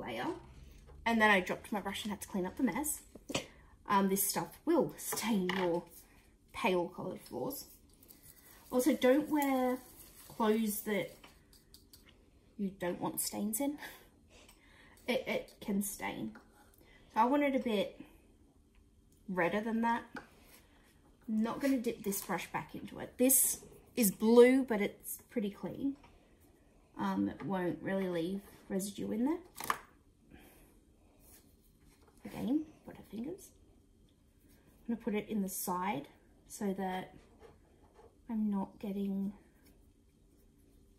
layer. And then I dropped my brush and had to clean up the mess. Um, this stuff will stain your pale coloured floors. Also, don't wear clothes that you don't want stains in. It, it can stain. So I want it a bit redder than that. I'm not going to dip this brush back into it. This is blue, but it's pretty clean. Um, it won't really leave residue in there. Again, butter fingers. I'm to put it in the side so that I'm not getting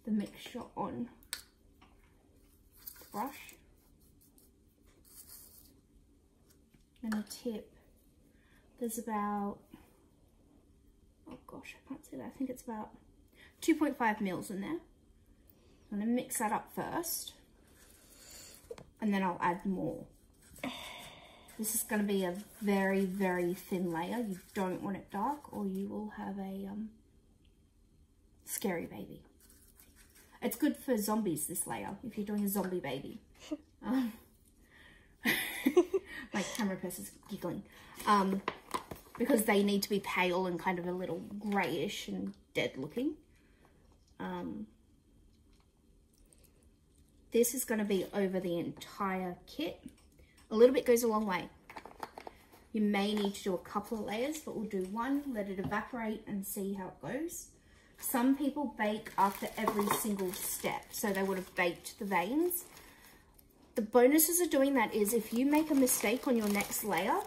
the mixture on the brush. And a tip, there's about, oh gosh, I can't see that. I think it's about 2.5 mils in there. I'm to mix that up first and then I'll add more. This is going to be a very, very thin layer. You don't want it dark or you will have a um, scary baby. It's good for zombies, this layer, if you're doing a zombie baby. Um, my camera person's giggling. Um, because they need to be pale and kind of a little greyish and dead looking. Um, this is going to be over the entire kit. A little bit goes a long way. You may need to do a couple of layers, but we'll do one, let it evaporate and see how it goes. Some people bake after every single step, so they would have baked the veins. The bonuses of doing that is if you make a mistake on your next layer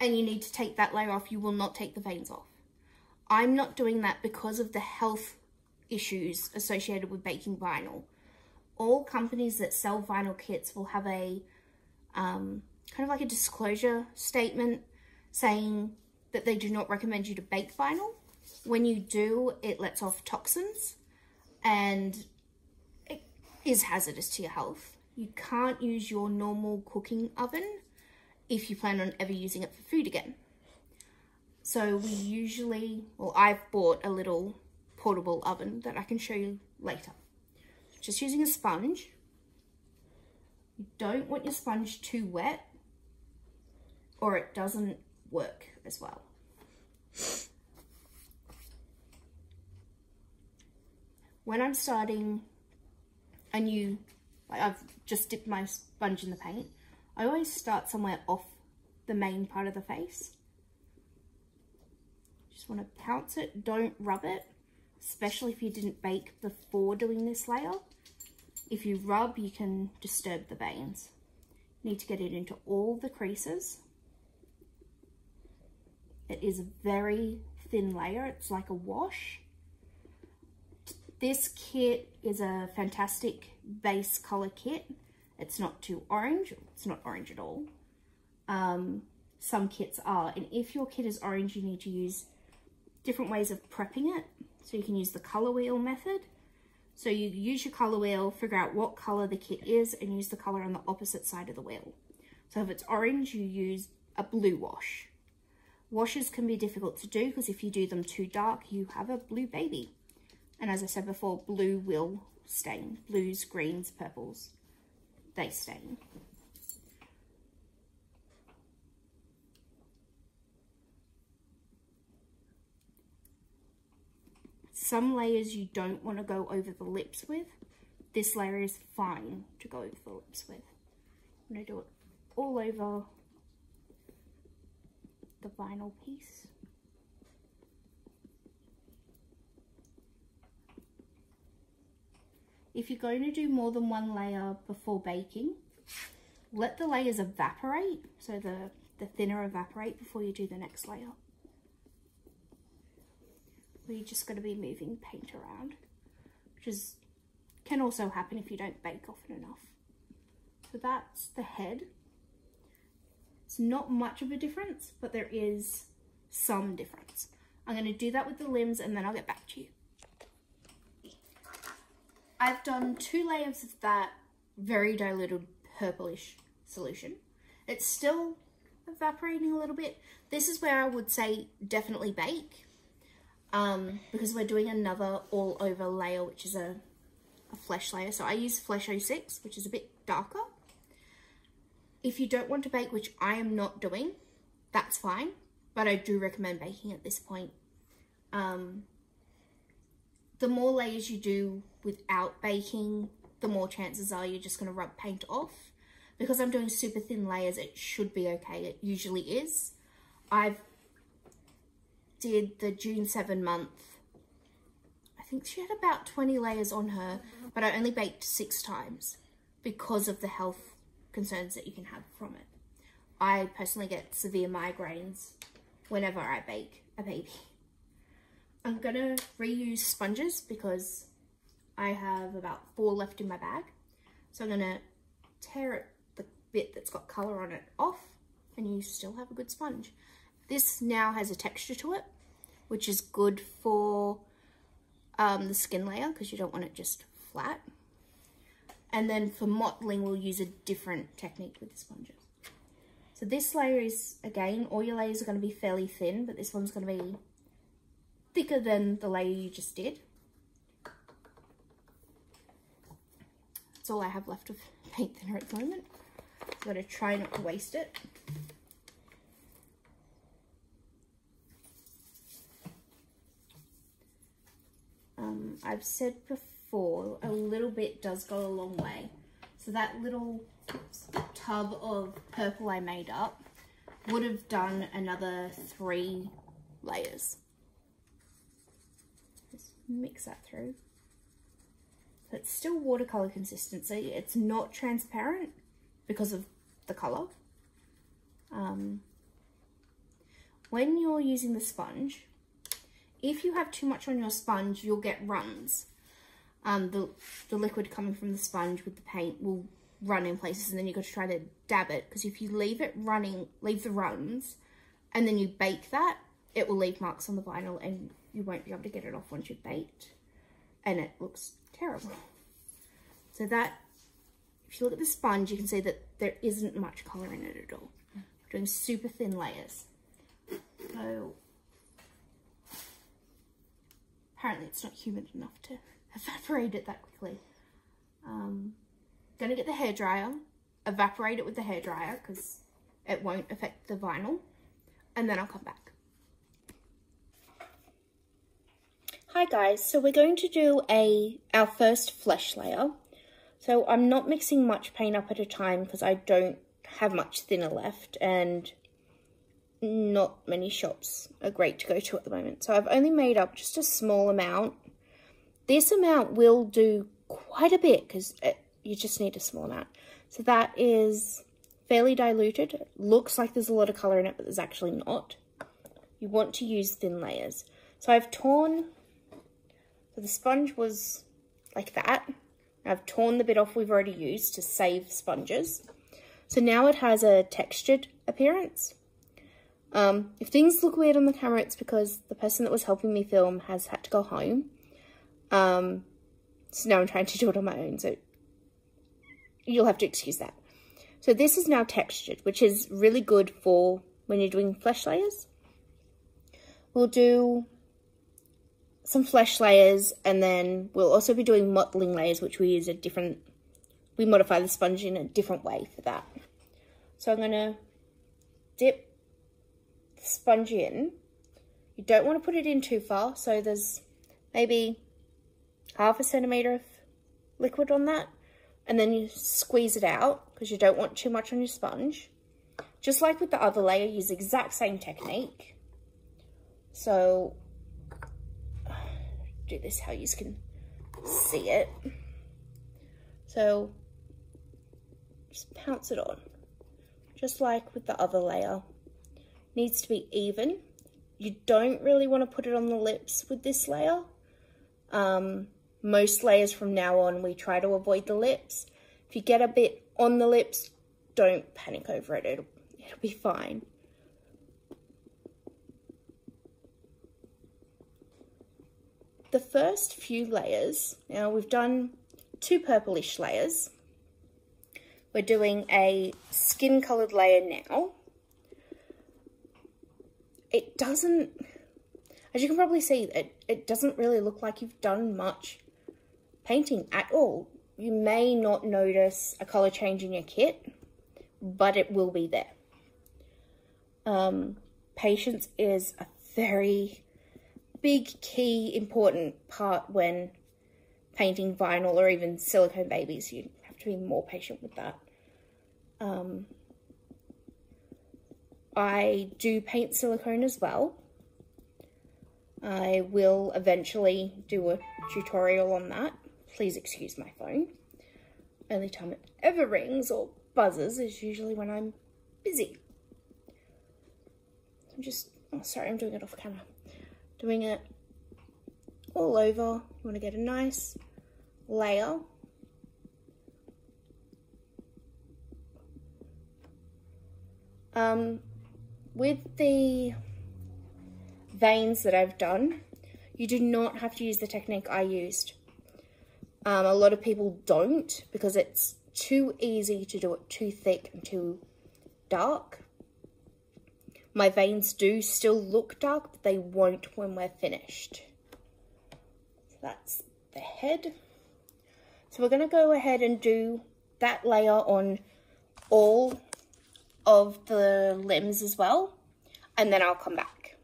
and you need to take that layer off, you will not take the veins off. I'm not doing that because of the health issues associated with baking vinyl all companies that sell vinyl kits will have a um, kind of like a disclosure statement saying that they do not recommend you to bake vinyl. When you do, it lets off toxins and it is hazardous to your health. You can't use your normal cooking oven if you plan on ever using it for food again. So we usually, well, I've bought a little portable oven that I can show you later just using a sponge. You don't want your sponge too wet or it doesn't work as well. When I'm starting a new, like I've just dipped my sponge in the paint, I always start somewhere off the main part of the face. Just want to pounce it, don't rub it, especially if you didn't bake before doing this layer. If you rub, you can disturb the veins. You need to get it into all the creases. It is a very thin layer. It's like a wash. This kit is a fantastic base color kit. It's not too orange. It's not orange at all. Um, some kits are. And if your kit is orange, you need to use different ways of prepping it. So you can use the color wheel method so you use your color wheel, figure out what color the kit is and use the color on the opposite side of the wheel. So if it's orange, you use a blue wash. Washes can be difficult to do because if you do them too dark, you have a blue baby. And as I said before, blue will stain. Blues, greens, purples, they stain. Some layers you don't want to go over the lips with. This layer is fine to go over the lips with. I'm going to do it all over the vinyl piece. If you're going to do more than one layer before baking, let the layers evaporate, so the, the thinner evaporate before you do the next layer we're just going to be moving paint around, which is can also happen if you don't bake often enough. So that's the head. It's not much of a difference, but there is some difference. I'm going to do that with the limbs and then I'll get back to you. I've done two layers of that very diluted purplish solution. It's still evaporating a little bit. This is where I would say definitely bake um, because we're doing another all over layer, which is a, a flesh layer. So I use Flesh 06, which is a bit darker. If you don't want to bake, which I am not doing, that's fine. But I do recommend baking at this point. Um, the more layers you do without baking, the more chances are you're just going to rub paint off. Because I'm doing super thin layers, it should be okay. It usually is. I've did the June 7 month. I think she had about 20 layers on her, but I only baked six times because of the health concerns that you can have from it. I personally get severe migraines whenever I bake a baby. I'm to reuse sponges because I have about four left in my bag. So I'm to tear it, the bit that's got colour on it off and you still have a good sponge. This now has a texture to it, which is good for um, the skin layer because you don't want it just flat. And then for mottling, we'll use a different technique with the sponges. So this layer is, again, all your layers are going to be fairly thin, but this one's going to be thicker than the layer you just did. That's all I have left of paint thinner at the moment. I'm going to try not to waste it. Um, I've said before, a little bit does go a long way. So that little tub of purple I made up would have done another three layers Just mix that through. So it's still watercolor consistency. It's not transparent because of the color. Um, when you're using the sponge, if you have too much on your sponge, you'll get runs. Um, the, the liquid coming from the sponge with the paint will run in places and then you've got to try to dab it because if you leave it running, leave the runs and then you bake that, it will leave marks on the vinyl and you won't be able to get it off once you've baked and it looks terrible. So that, if you look at the sponge, you can see that there isn't much colour in it at all. I'm doing super thin layers. So, apparently it's not humid enough to evaporate it that quickly. Um, gonna get the hairdryer, evaporate it with the hairdryer because it won't affect the vinyl, and then I'll come back. Hi guys, so we're going to do a our first flesh layer. So I'm not mixing much paint up at a time because I don't have much thinner left and not many shops are great to go to at the moment. So I've only made up just a small amount. This amount will do quite a bit because uh, you just need a small amount. So that is fairly diluted. It looks like there's a lot of colour in it, but there's actually not. You want to use thin layers. So I've torn so the sponge was like that. I've torn the bit off we've already used to save sponges. So now it has a textured appearance. Um, if things look weird on the camera, it's because the person that was helping me film has had to go home. Um, so now I'm trying to do it on my own, so you'll have to excuse that. So this is now textured, which is really good for when you're doing flesh layers. We'll do some flesh layers, and then we'll also be doing mottling layers, which we use a different, we modify the sponge in a different way for that. So I'm going to dip sponge in. You don't want to put it in too far, so there's maybe half a centimetre of liquid on that. And then you squeeze it out because you don't want too much on your sponge. Just like with the other layer, use exact same technique. So do this how you can see it. So just pounce it on, just like with the other layer. Needs to be even. You don't really want to put it on the lips with this layer. Um, most layers from now on, we try to avoid the lips. If you get a bit on the lips, don't panic over it. It'll, it'll be fine. the first few layers, now we've done two purplish layers. We're doing a skin coloured layer now. It doesn't, as you can probably see, it, it doesn't really look like you've done much painting at all. you may not notice a color change in your kit, but it will be there. Um, patience is a very big, key, important part when painting vinyl or even silicone babies. You have to be more patient with that. Um, I do paint silicone as well. I will eventually do a tutorial on that. Please excuse my phone. Only time it ever rings or buzzes is usually when I'm busy. I'm just, oh sorry, I'm doing it off camera. Doing it all over. You want to get a nice layer. Um, with the veins that I've done, you do not have to use the technique I used. Um, a lot of people don't because it's too easy to do it too thick and too dark. My veins do still look dark, but they won't when we're finished. So that's the head. So we're going to go ahead and do that layer on all of the limbs as well, and then I'll come back.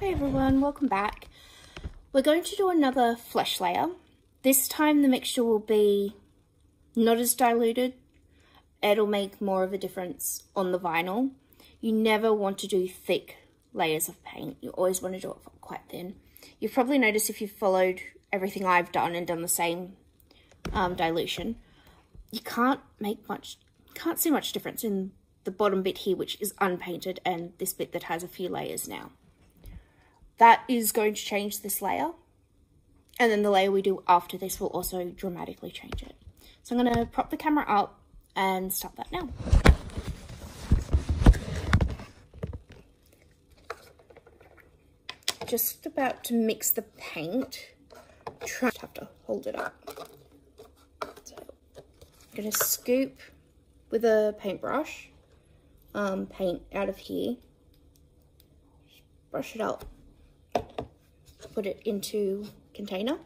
Hey everyone, welcome back. We're going to do another flesh layer. This time the mixture will be not as diluted. It'll make more of a difference on the vinyl. You never want to do thick layers of paint. You always want to do it quite thin. You've probably noticed if you've followed everything I've done and done the same um, dilution, you can't make much, can't see much difference in the bottom bit here, which is unpainted, and this bit that has a few layers now. That is going to change this layer. And then the layer we do after this will also dramatically change it. So I'm going to prop the camera up and start that now. Just about to mix the paint. Try to have to hold it up. So I'm going to scoop with a paintbrush um, paint out of here. brush it up put it into container.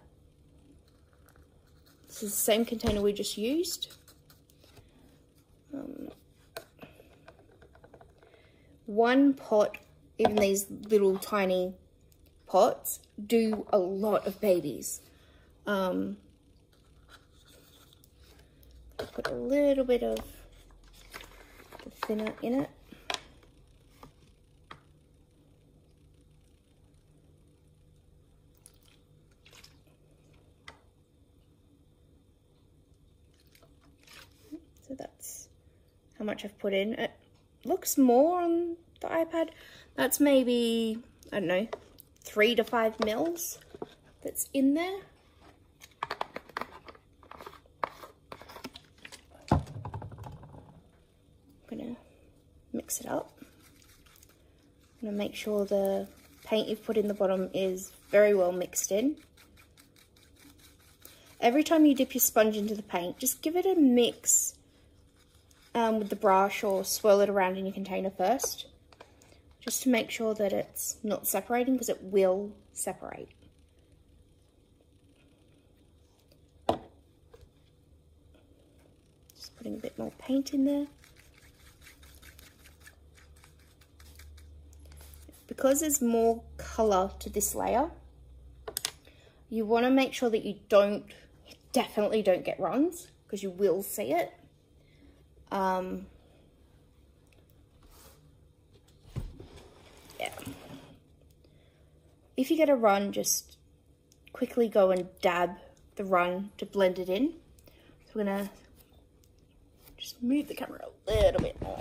This is the same container we just used. Um, one pot, even these little tiny pots, do a lot of babies. Um, put a little bit of thinner in it. How much I've put in. It looks more on the iPad. That's maybe, I don't know, three to five mils that's in there. I'm gonna mix it up. I'm gonna make sure the paint you've put in the bottom is very well mixed in. Every time you dip your sponge into the paint, just give it a mix um, with the brush or swirl it around in your container first just to make sure that it's not separating because it will separate. Just putting a bit more paint in there. Because there's more colour to this layer, you want to make sure that you don't, definitely don't get runs because you will see it. Um, yeah. If you get a run, just quickly go and dab the run to blend it in. So we're gonna just move the camera a little bit more.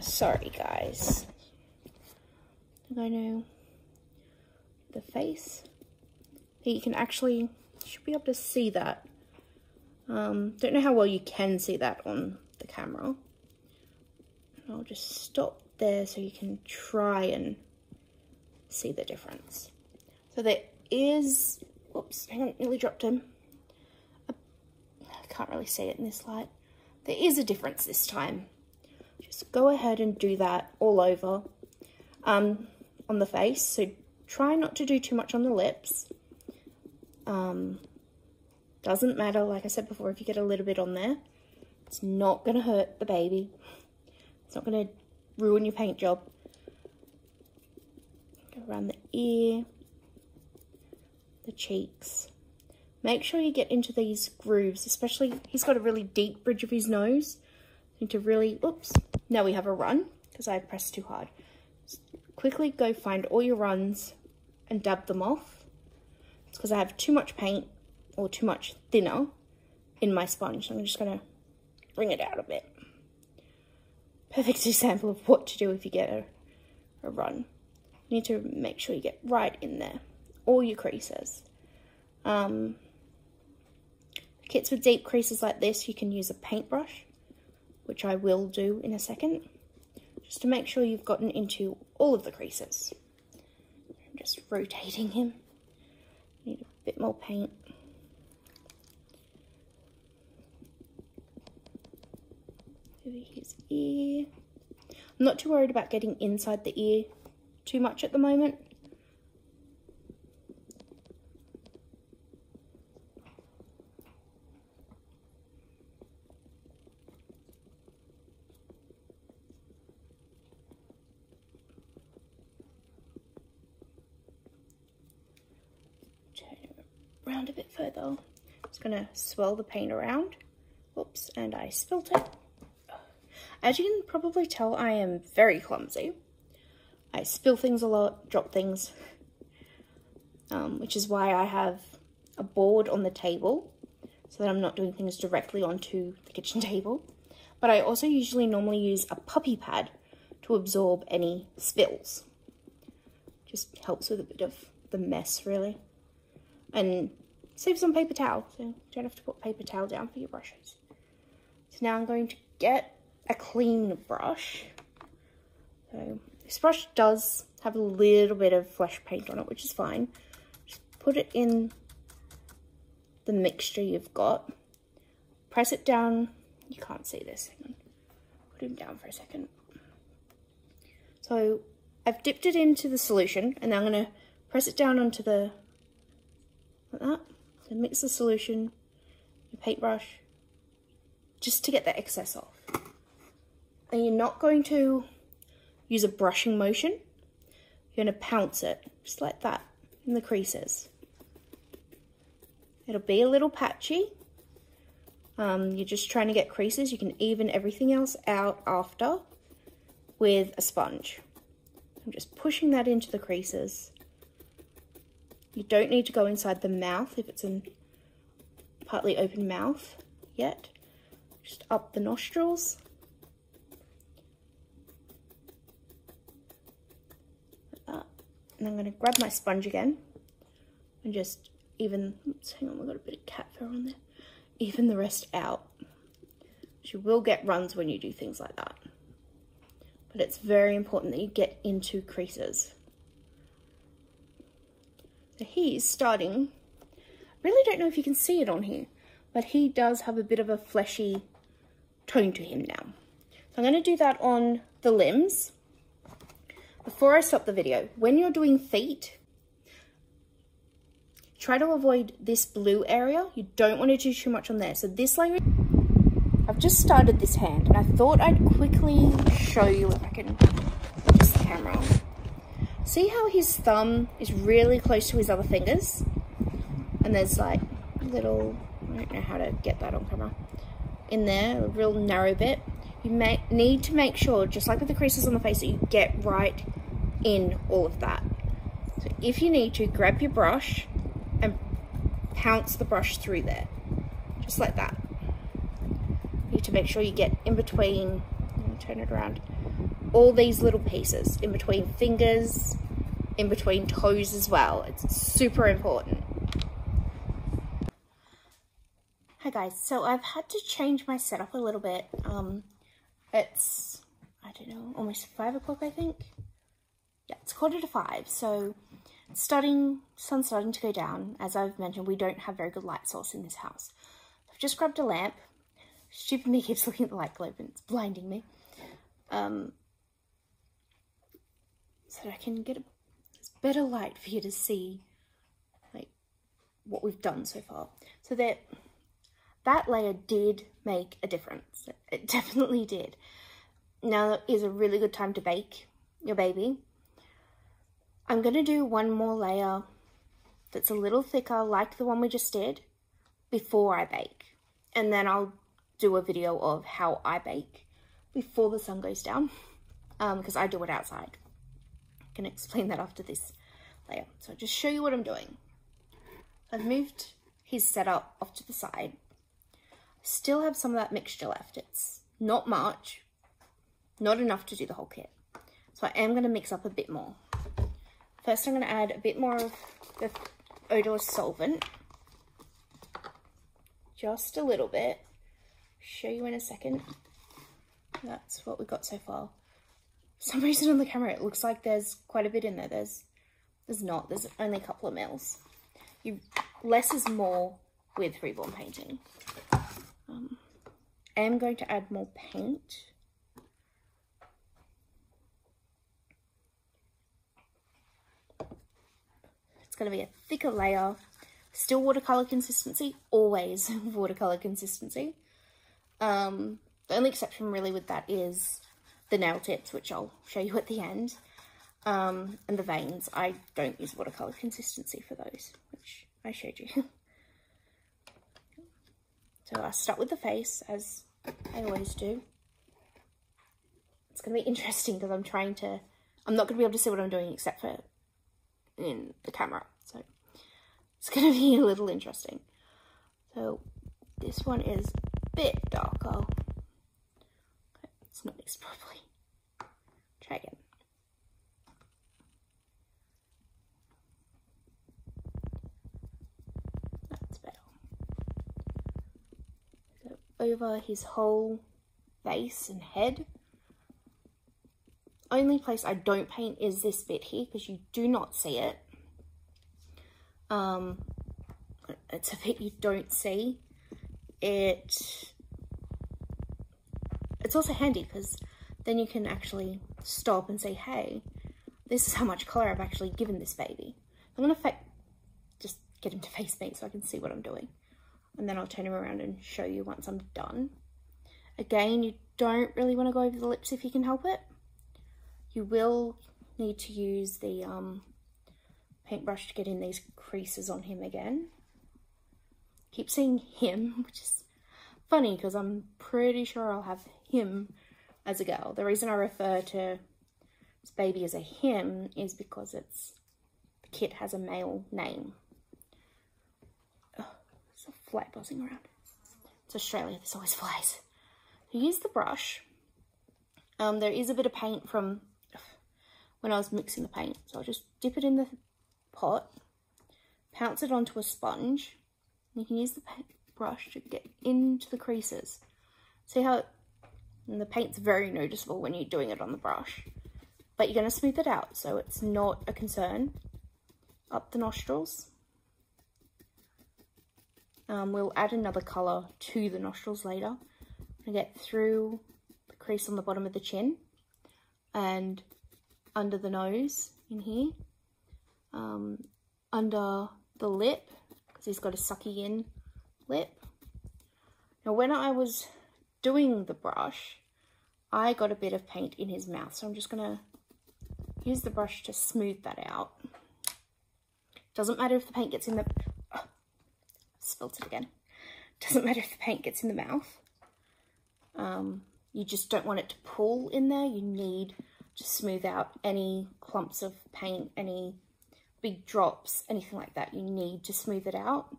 Sorry, guys. I know the face. You can actually, should be able to see that um, don't know how well you can see that on the camera. I'll just stop there so you can try and see the difference. So there is, whoops, hang on, nearly dropped him. I can't really see it in this light. There is a difference this time. Just go ahead and do that all over um, on the face. So try not to do too much on the lips. Um, doesn't matter, like I said before, if you get a little bit on there. It's not going to hurt the baby. It's not going to ruin your paint job. Go around the ear, the cheeks. Make sure you get into these grooves, especially he's got a really deep bridge of his nose. Need to really, oops, now we have a run because I pressed too hard. Just quickly go find all your runs and dab them off. It's because I have too much paint or too much thinner in my sponge. So I'm just going to bring it out a bit. Perfect example of what to do if you get a, a run. You need to make sure you get right in there. All your creases. Um, kits with deep creases like this, you can use a paintbrush, which I will do in a second, just to make sure you've gotten into all of the creases. I'm just rotating him. Need a bit more paint. Over his ear. I'm not too worried about getting inside the ear too much at the moment. around a bit further. Just gonna swirl the paint around. Oops, and I spilt it. As you can probably tell, I am very clumsy. I spill things a lot, drop things, um, which is why I have a board on the table so that I'm not doing things directly onto the kitchen table. But I also usually normally use a puppy pad to absorb any spills. Just helps with a bit of the mess, really and saves some paper towel so you don't have to put paper towel down for your brushes. So now I'm going to get a clean brush. So this brush does have a little bit of flesh paint on it, which is fine. Just put it in the mixture you've got. Press it down. You can't see this. Put him down for a second. So I've dipped it into the solution and I'm going to press it down onto the like that. So mix the solution, your paintbrush, just to get the excess off. And you're not going to use a brushing motion. You're going to pounce it, just like that, in the creases. It'll be a little patchy. Um, you're just trying to get creases. You can even everything else out after with a sponge. I'm just pushing that into the creases. You don't need to go inside the mouth if it's a partly open mouth yet. Just up the nostrils. Like that. And I'm going to grab my sponge again and just even, oops, hang on, we've got a bit of cat fur on there. Even the rest out. You will get runs when you do things like that. But it's very important that you get into creases. So he is starting, really don't know if you can see it on here, but he does have a bit of a fleshy tone to him now. So I'm going to do that on the limbs. Before I stop the video, when you're doing feet, try to avoid this blue area. You don't want to do too much on there. So this layer, I've just started this hand and I thought I'd quickly show you if I can adjust the camera. See how his thumb is really close to his other fingers? And there's like little, I don't know how to get that on camera, in there, a real narrow bit. You may, need to make sure, just like with the creases on the face, that you get right in all of that. So if you need to, grab your brush and pounce the brush through there, just like that. You need to make sure you get in between, turn it around, all these little pieces in between fingers, in between toes as well. It's super important. Hi guys, so I've had to change my setup a little bit. Um, it's, I don't know, almost five o'clock, I think. Yeah, it's quarter to five. So starting, sun's starting to go down. As I've mentioned, we don't have very good light source in this house. I've just grabbed a lamp. Stupid me keeps looking at the light globe and it's blinding me. Um, so that I can get a better light for you to see like what we've done so far. So that that layer did make a difference. It definitely did. Now is a really good time to bake your baby. I'm going to do one more layer that's a little thicker like the one we just did before I bake. And then I'll do a video of how I bake before the sun goes down because um, I do it outside. I can explain that after this layer. So I'll just show you what I'm doing. I've moved his setup off to the side. Still have some of that mixture left. It's not much, not enough to do the whole kit. So I am going to mix up a bit more. First I'm going to add a bit more of the odorless solvent. Just a little bit. Show you in a second. That's what we've got so far. For some reason on the camera it looks like there's quite a bit in there. There's there's not. There's only a couple of mils. You less is more with reborn painting. Um, I am going to add more paint. It's going to be a thicker layer. Still watercolor consistency, always watercolor consistency. Um, the only exception really with that is the nail tips, which I'll show you at the end. Um, and the veins, I don't use watercolor consistency for those, which I showed you. so I start with the face, as I always do. It's going to be interesting because I'm trying to, I'm not going to be able to see what I'm doing except for in the camera. So it's going to be a little interesting. So this one is a bit darker. It's not mixed properly. Try again. Over his whole face and head. Only place I don't paint is this bit here because you do not see it. Um, it's a bit you don't see. It, it's also handy because then you can actually stop and say, hey, this is how much colour I've actually given this baby. I'm going to just get him to face paint so I can see what I'm doing and then I'll turn him around and show you once I'm done. Again, you don't really want to go over the lips if you can help it. You will need to use the um, paintbrush to get in these creases on him again. Keep seeing him, which is funny because I'm pretty sure I'll have him as a girl. The reason I refer to this baby as a him is because it's the kit has a male name fly buzzing around. It's Australia, this always flies. use the brush. Um, there is a bit of paint from when I was mixing the paint. So I'll just dip it in the pot, pounce it onto a sponge. You can use the brush to get into the creases. See how it, the paint's very noticeable when you're doing it on the brush. But you're going to smooth it out so it's not a concern. Up the nostrils. Um, we'll add another colour to the nostrils later. I get through the crease on the bottom of the chin and under the nose in here, um, under the lip, because he's got a sucky in lip. Now when I was doing the brush, I got a bit of paint in his mouth, so I'm just going to use the brush to smooth that out. Doesn't matter if the paint gets in the spilt it again. Doesn't matter if the paint gets in the mouth. Um, you just don't want it to pull in there. You need to smooth out any clumps of paint, any big drops, anything like that. You need to smooth it out.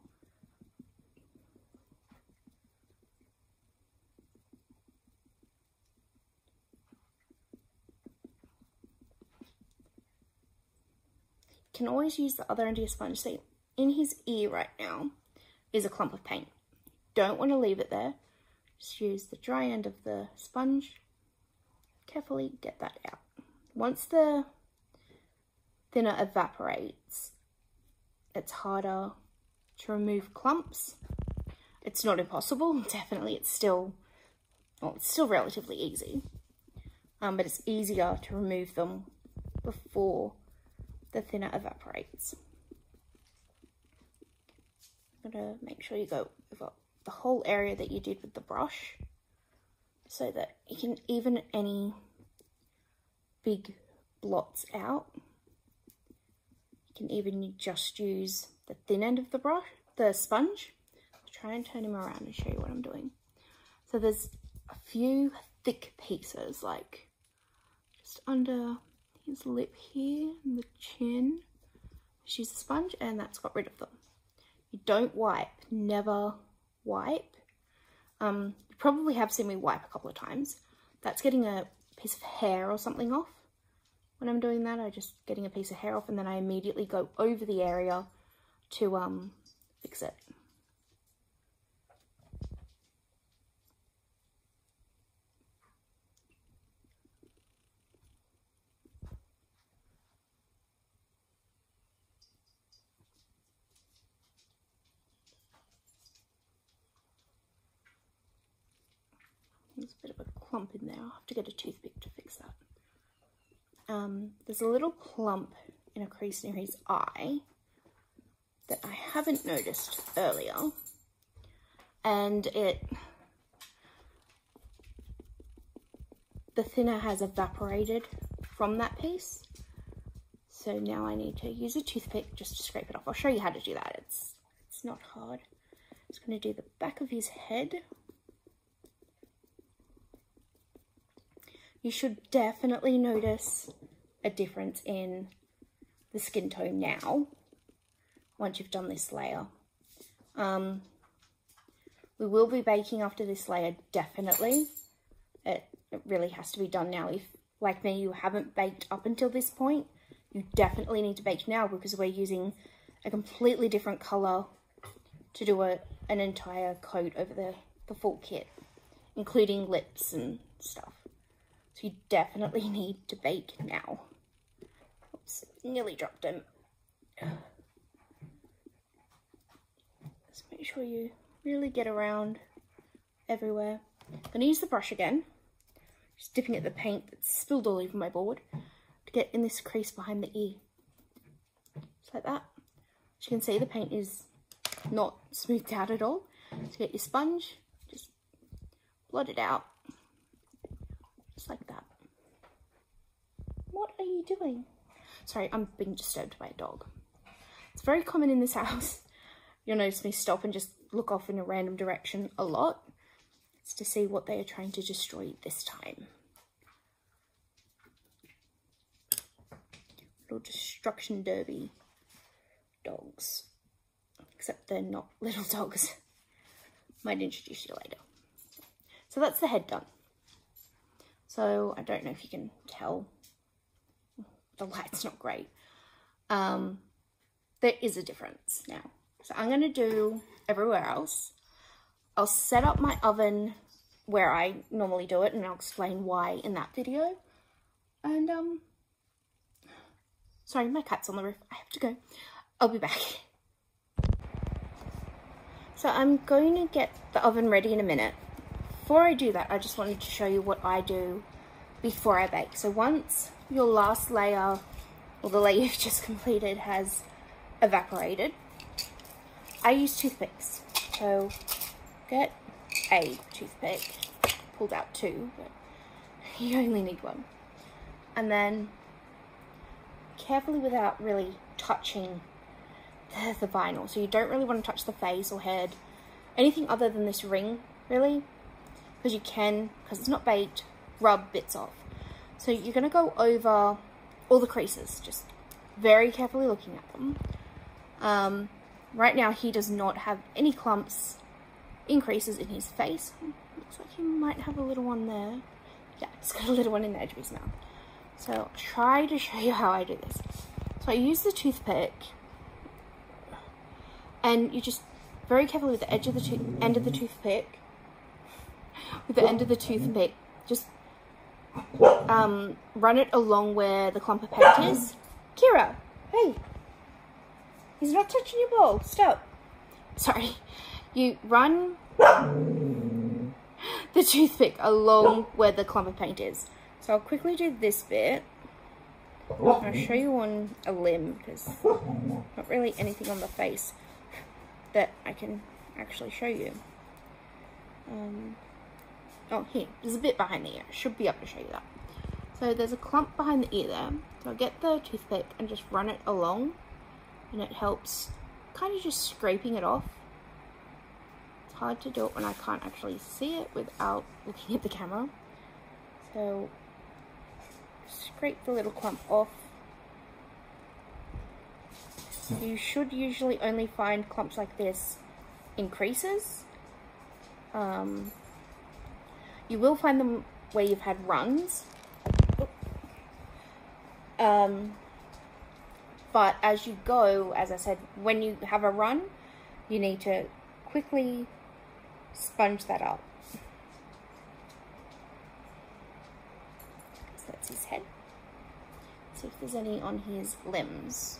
Can always use the other end of your sponge. See, in his ear right now, is a clump of paint. Don't want to leave it there. Just use the dry end of the sponge carefully get that out. Once the thinner evaporates, it's harder to remove clumps. It's not impossible, definitely it's still, well, it's still relatively easy, um, but it's easier to remove them before the thinner evaporates. Gonna make sure you go over the whole area that you did with the brush so that you can even any big blots out. You can even just use the thin end of the brush, the sponge. I'll try and turn him around and show you what I'm doing. So there's a few thick pieces, like just under his lip here and the chin. Just use the sponge and that's got rid of them. You don't wipe, never wipe. Um, you probably have seen me wipe a couple of times. That's getting a piece of hair or something off. When I'm doing that, I'm just getting a piece of hair off and then I immediately go over the area to um, fix it. There's bit of a clump in there. I'll have to get a toothpick to fix that. Um, there's a little clump in a crease near his eye that I haven't noticed earlier. And it, the thinner has evaporated from that piece. So now I need to use a toothpick just to scrape it off. I'll show you how to do that. It's, it's not hard. Just going to do the back of his head you should definitely notice a difference in the skin tone now once you've done this layer. Um, we will be baking after this layer, definitely. It, it really has to be done now. If, like me, you haven't baked up until this point, you definitely need to bake now because we're using a completely different colour to do a, an entire coat over the, the full kit, including lips and stuff. So you definitely need to bake now. Oops, nearly dropped him. Just make sure you really get around everywhere. I'm to use the brush again. Just dipping at the paint that's spilled all over my board to get in this crease behind the ear. Just like that. As you can see, the paint is not smoothed out at all. So get your sponge, just blot it out just like that. What are you doing? Sorry, I'm being disturbed by a dog. It's very common in this house. You'll notice me stop and just look off in a random direction a lot. It's to see what they are trying to destroy this time. Little destruction derby dogs. Except they're not little dogs. Might introduce you later. So that's the head done. So I don't know if you can tell. The light's not great. Um, there is a difference now. So I'm going to do everywhere else. I'll set up my oven where I normally do it and I'll explain why in that video. And, um, sorry, my cat's on the roof. I have to go. I'll be back. So I'm going to get the oven ready in a minute before I do that, I just wanted to show you what I do before I bake. So once your last layer, or the layer you've just completed, has evaporated, I use toothpicks. So get a toothpick, pulled out two, but you only need one. And then carefully without really touching the, the vinyl. So you don't really want to touch the face or head, anything other than this ring, really because you can, because it's not baked, rub bits off. So you're going to go over all the creases, just very carefully looking at them. Um, right now he does not have any clumps, increases in his face. Looks like he might have a little one there. Yeah, it's got a little one in the edge of his mouth. So I'll try to show you how I do this. So I use the toothpick and you just very carefully with the edge of the end of the toothpick with the end of the toothpick, just um, run it along where the clump of paint is. Kira, hey, he's not touching your ball. Stop. Sorry. You run the toothpick along where the clump of paint is. So I'll quickly do this bit. I'll show you on a limb because not really anything on the face that I can actually show you. Um, oh, here, there's a bit behind the ear. Should be able to show you that. So there's a clump behind the ear there. So I'll get the toothpick and just run it along and it helps kind of just scraping it off. It's hard to do it when I can't actually see it without looking at the camera. So scrape the little clump off. You should usually only find clumps like this in creases. Um, you will find them where you've had runs. Um, but as you go, as I said, when you have a run, you need to quickly sponge that up. So that's his head. See if there's any on his limbs.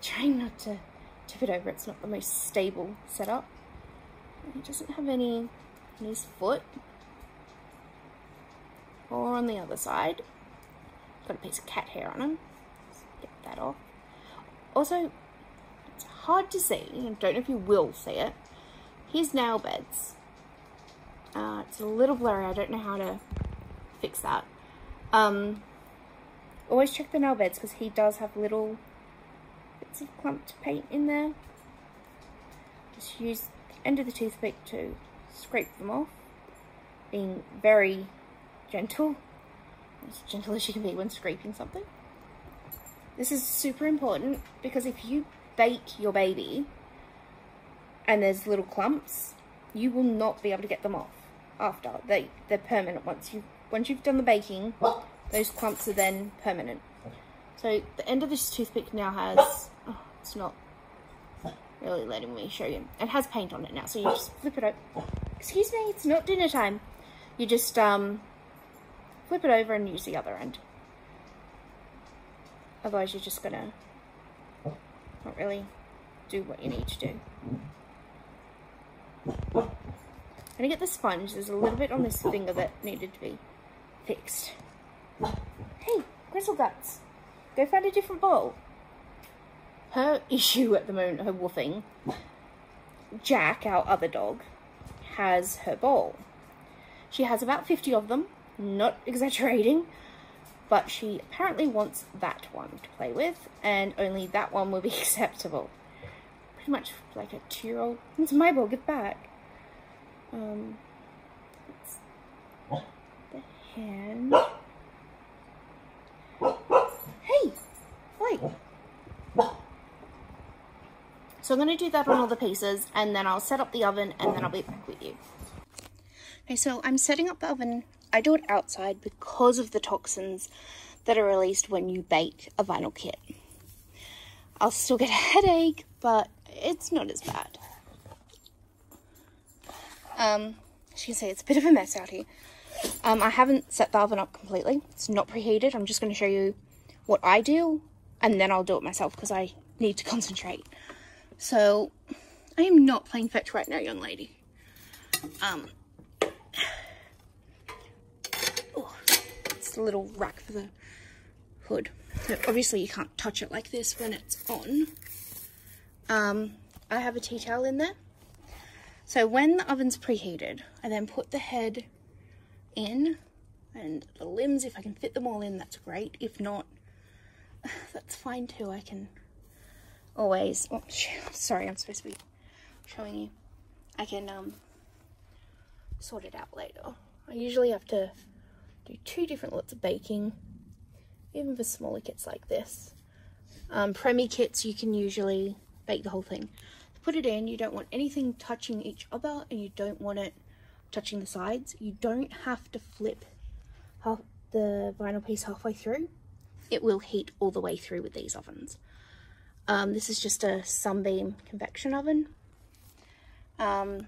Trying not to tip it over, it's not the most stable setup. He doesn't have any on his foot or on the other side. Got a piece of cat hair on him. Let's get that off. Also, it's hard to see. I don't know if you will see it. His nail beds. Uh, it's a little blurry. I don't know how to fix that. Um, always check the nail beds because he does have little bits of clumped paint in there. Just use end of the toothpick to scrape them off. Being very gentle as gentle as you can be when scraping something. This is super important because if you bake your baby and there's little clumps, you will not be able to get them off after. They, they're permanent once, you, once you've done the baking, those clumps are then permanent. So the end of this toothpick now has, oh, it's not really letting me show you. It has paint on it now, so you just flip it over. Excuse me, it's not dinner time. You just um, flip it over and use the other end. Otherwise you're just gonna not really do what you need to do. I'm gonna get the sponge. There's a little bit on this finger that needed to be fixed. Hey, Grizzle Guts, go find a different bowl. Her issue at the moment, her woofing, Jack, our other dog, has her bowl. She has about 50 of them not exaggerating, but she apparently wants that one to play with, and only that one will be acceptable. Pretty much like a two-year-old. It's my ball, get back. Um, the hand. Hey, wait. So I'm going to do that on all the pieces, and then I'll set up the oven, and then I'll be back with you. Okay, so I'm setting up the oven I do it outside because of the toxins that are released when you bake a vinyl kit. I'll still get a headache, but it's not as bad. Um, as you can see, it's a bit of a mess out here. Um, I haven't set the oven up completely. It's not preheated. I'm just going to show you what I do, and then I'll do it myself because I need to concentrate. So, I am not playing fetch right now, young lady. Um, it's a little rack for the hood. Obviously you can't touch it like this when it's on. Um, I have a tea towel in there. So when the oven's preheated, I then put the head in and the limbs, if I can fit them all in, that's great. If not, that's fine too. I can always, oh, sorry, I'm supposed to be showing you. I can um, sort it out later. I usually have to do two different lots of baking, even for smaller kits like this. Um, Premi kits, you can usually bake the whole thing. Put it in, you don't want anything touching each other and you don't want it touching the sides. You don't have to flip half the vinyl piece halfway through. It will heat all the way through with these ovens. Um, this is just a Sunbeam convection oven. Um,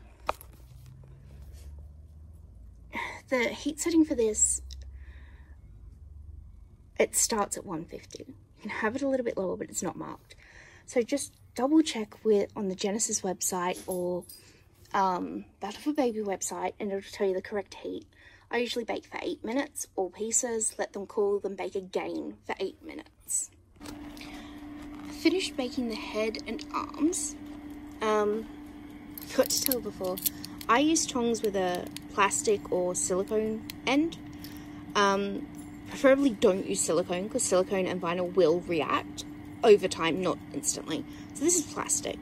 the heat setting for this, it starts at 150. You can have it a little bit lower, but it's not marked. So just double check with on the Genesis website or um, Bountiful Baby website and it'll tell you the correct heat. I usually bake for 8 minutes, all pieces, let them cool, then bake again for 8 minutes. Finished baking the head and arms. Um, forgot to tell before, I use tongs with a plastic or silicone end. Um, preferably don't use silicone because silicone and vinyl will react over time, not instantly. So this is plastic.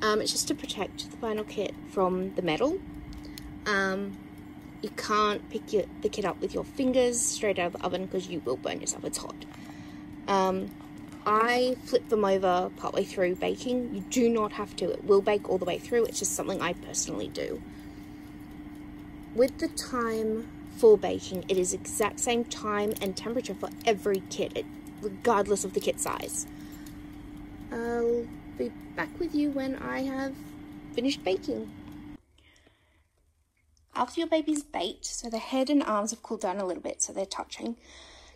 Um, it's just to protect the vinyl kit from the metal. Um, you can't pick your, the kit up with your fingers straight out of the oven because you will burn yourself, it's hot. Um, I flip them over partway through baking. You do not have to, it will bake all the way through, it's just something I personally do. With the time for baking, it is exact same time and temperature for every kit, regardless of the kit size. I'll be back with you when I have finished baking. After your baby's baked, so the head and arms have cooled down a little bit so they're touching,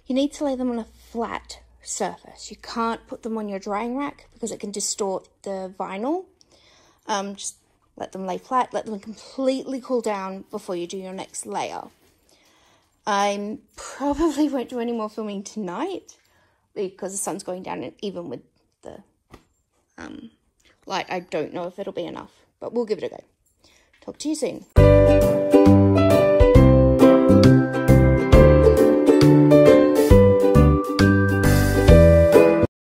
you need to lay them on a flat surface. You can't put them on your drying rack because it can distort the vinyl. Um, just let them lay flat, let them completely cool down before you do your next layer. I probably won't do any more filming tonight because the sun's going down and even with the um, light, I don't know if it'll be enough, but we'll give it a go. Talk to you soon.